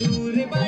Everybody.